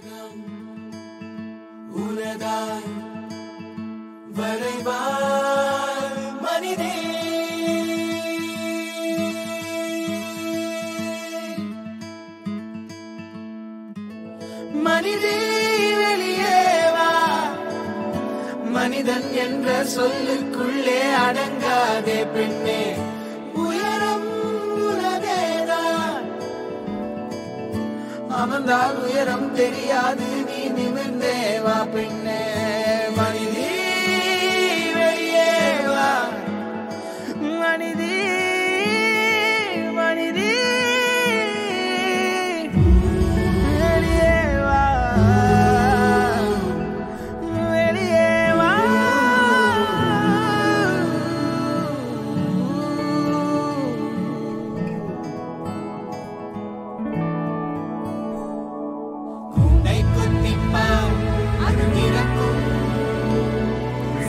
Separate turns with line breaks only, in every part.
உலகம் உலகாய் வரைவார் மனிதே. மனிதே வெளியேவா மனிதன் என்ற சொல்லுக்குள்ளே அடங்காதே. அமர்ந்தால் உயரம் தெரியாது. நீ நிமிர்ந்தே வா பின்னே மனிதே வெளியே வா. மனிதே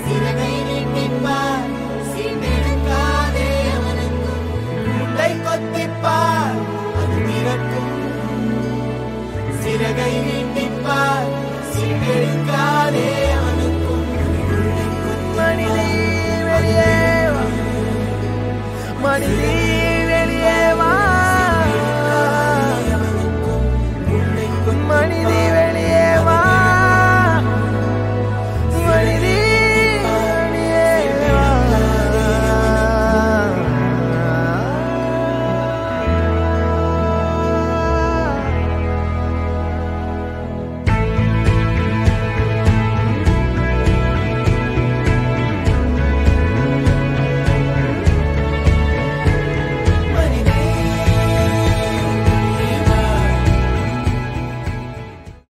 சிறகை நீட்டிப்பார் சீண்டெடுக்காதே அவனுக்கும் கூண்டை கொத்திப்பார்